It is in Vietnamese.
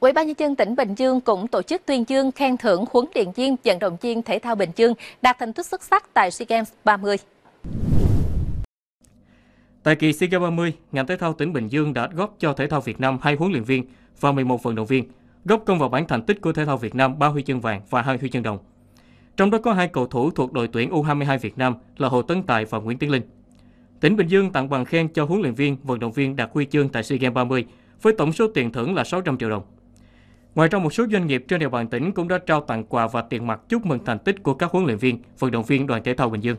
Ủy ban nhân dân tỉnh Bình Dương cũng tổ chức tuyên dương khen thưởng huấn luyện viên vận động viên thể thao Bình Dương đạt thành tích xuất sắc tại SEA Games 30. Tại kỳ SEA Games 30, ngành thể thao tỉnh Bình Dương đã góp cho thể thao Việt Nam hai huấn luyện viên và 11 vận động viên, góp công vào bảng thành tích của thể thao Việt Nam 3 huy chương vàng và 2 huy chương đồng. Trong đó có hai cầu thủ thuộc đội tuyển U22 Việt Nam là Hồ Tấn Tài và Nguyễn Tiến Linh. Tỉnh Bình Dương tặng bằng khen cho huấn luyện viên, vận động viên đạt huy chương tại SEA Games 30 với tổng số tiền thưởng là 600 triệu đồng. Ngoài ra, một số doanh nghiệp trên địa bàn tỉnh cũng đã trao tặng quà và tiền mặt chúc mừng thành tích của các huấn luyện viên, vận động viên đoàn thể thao Bình Dương.